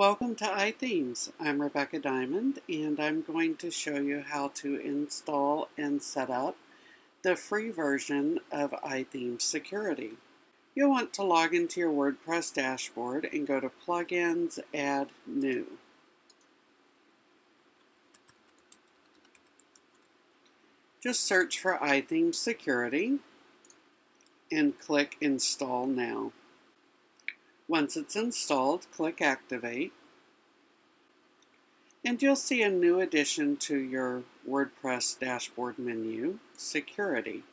Welcome to iThemes. I'm Rebecca Diamond and I'm going to show you how to install and set up the free version of iThemes Security. You'll want to log into your WordPress dashboard and go to Plugins, Add New. Just search for iThemes Security and click Install Now. Once it's installed, click Activate, and you'll see a new addition to your WordPress dashboard menu, Security.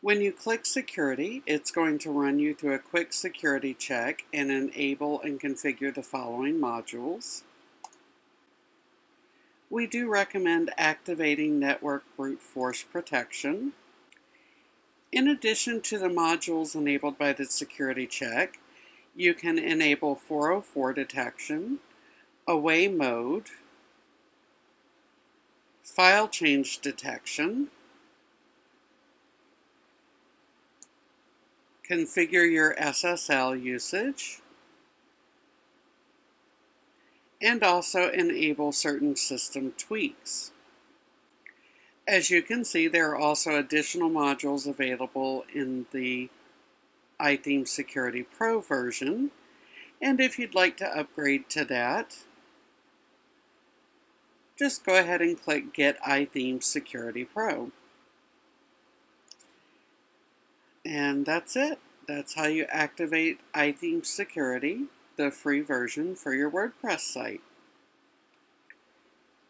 When you click Security, it's going to run you through a quick security check and enable and configure the following modules. We do recommend activating network brute force protection. In addition to the modules enabled by the security check, you can enable 404 detection, away mode, file change detection, configure your SSL usage, and also enable certain system tweaks. As you can see, there are also additional modules available in the iThemes Security Pro version. And if you'd like to upgrade to that, just go ahead and click Get iThemes Security Pro. And that's it. That's how you activate iThemes Security, the free version for your WordPress site.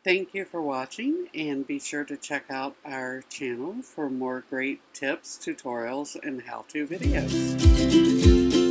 Thank you for watching and be sure to check out our channel for more great tips, tutorials, and how-to videos.